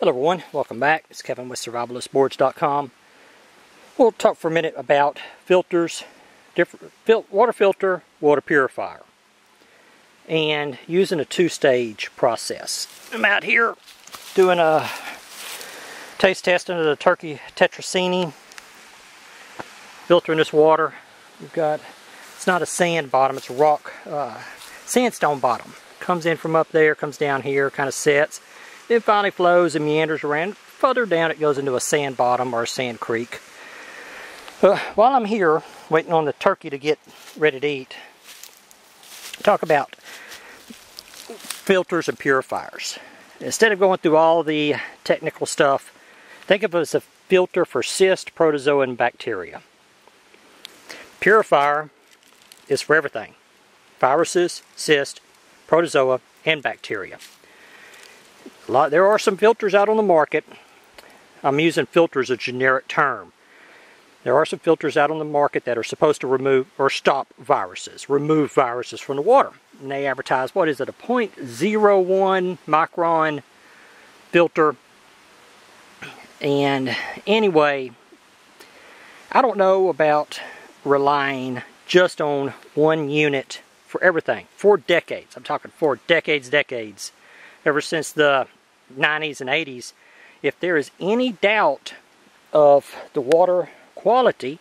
Hello everyone, welcome back. It's Kevin with SurvivalistBoards.com. We'll talk for a minute about filters, different water filter, water purifier, and using a two-stage process. I'm out here doing a taste testing of the Turkey Tetrazzini, filtering this water. We've got, it's not a sand bottom, it's a rock, uh, sandstone bottom. Comes in from up there, comes down here, kind of sets it finally flows and meanders around. Further down it goes into a sand bottom or a sand creek. Uh, while I'm here waiting on the turkey to get ready to eat, talk about filters and purifiers. Instead of going through all the technical stuff, think of it as a filter for cyst, protozoa, and bacteria. Purifier is for everything. Viruses, cyst, protozoa, and bacteria lot, there are some filters out on the market. I'm using filter as a generic term. There are some filters out on the market that are supposed to remove or stop viruses, remove viruses from the water. And they advertise, what is it, a 0.01 micron filter. And anyway, I don't know about relying just on one unit for everything. For decades. I'm talking for decades, decades. Ever since the 90s and 80s, if there is any doubt of the water quality,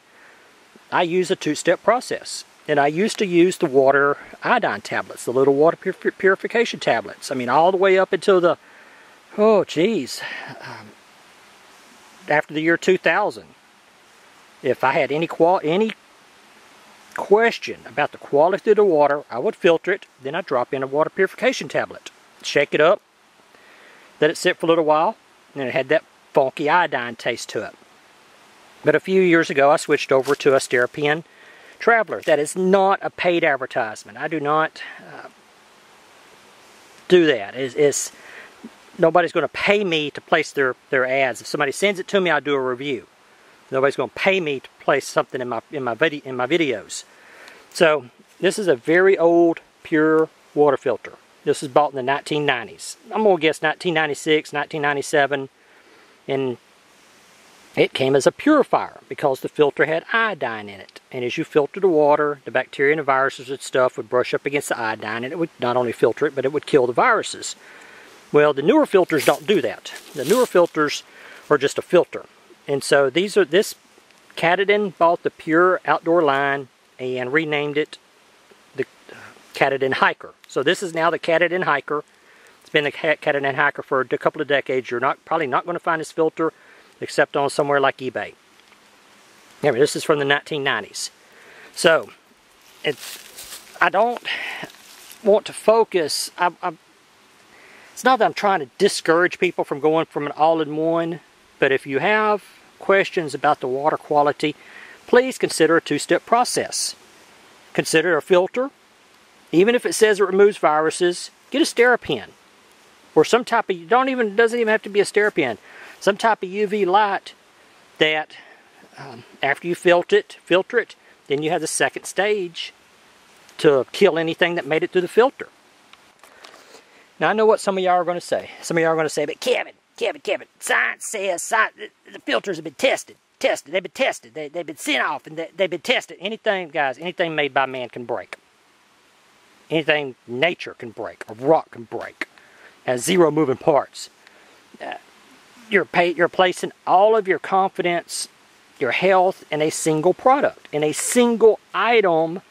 I use a two-step process. And I used to use the water iodine tablets, the little water pur purification tablets. I mean, all the way up until the, oh geez, um, after the year 2000. If I had any qual any question about the quality of the water, I would filter it, then I'd drop in a water purification tablet. Shake it up, let it sit for a little while, and it had that funky iodine taste to it. But a few years ago, I switched over to a SteriPEN Traveler. That is not a paid advertisement. I do not uh, do that. It's nobody's going to pay me to place their, their ads. If somebody sends it to me, I'll do a review. Nobody's going to pay me to place something in my in my video in my videos. So this is a very old PUR water filter. This was bought in the 1990s. I'm going to guess 1996, 1997. And it came as a purifier because the filter had iodine in it. And as you filter the water, the bacteria and the viruses and stuff would brush up against the iodine and it would not only filter it, but it would kill the viruses. Well, the newer filters don't do that. The newer filters are just a filter. And so these are this Katadyn bought the PUR outdoor line and renamed it Katadyn Hiker. So this is now the Katadyn Hiker. It's been the Katadyn Hiker for a couple of decades. You're not probably not going to find this filter except on somewhere like eBay. Remember, this is from the 1990s. So, it's, I don't want to focus. I, I, it's not that I'm trying to discourage people from going from an all-in-one, but if you have questions about the water quality, please consider a two-step process. Consider a filter, even if it says it removes viruses, get a SteriPEN. Or some type of, you don't even, doesn't even have to be a SteriPEN. Some type of UV light that um, after you filter it, filter it, then you have the second stage to kill anything that made it through the filter. Now I know what some of y'all are going to say. Some of y'all are going to say, but Kevin, Kevin, Kevin, science says science, the filters have been tested. Tested. They've been tested. They, they've been sent off and they, they've been tested. Anything, guys, anything made by man can break. Anything nature can break, a rock can break. Has zero moving parts. Uh, you're, pay, you're placing all of your confidence, your health in a single product, in a single item,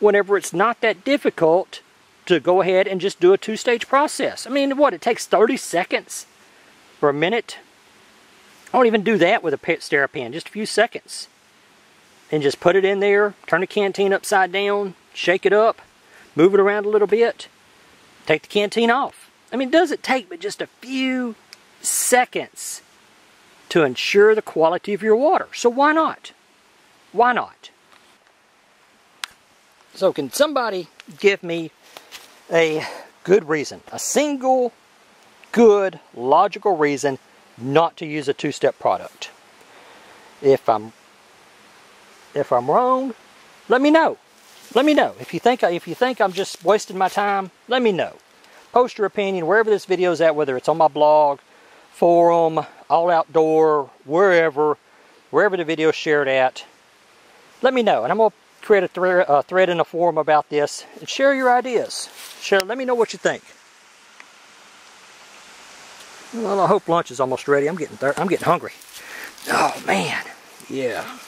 whenever it's not that difficult to go ahead and just do a two-stage process. I mean, what, it takes 30 seconds or a minute? I don't even do that with a pet SteriPEN, just a few seconds. And just put it in there, turn the canteen upside down, shake it up, move it around a little bit, take the canteen off. I mean, does it take but just a few seconds to ensure the quality of your water? So why not? Why not? So can somebody give me a good reason, a single good logical reason not to use a two-step product? If I'm if I'm wrong, let me know. Let me know. If you think if you think I'm just wasting my time, let me know. Post your opinion wherever this video is at, whether it's on my blog, forum, all outdoor, wherever, wherever the video is shared at, let me know. And I'm to create a thre uh, thread in the forum about this and share your ideas. Share, let me know what you think. Well, I hope lunch is almost ready. I'm getting I'm getting hungry. Oh man, yeah.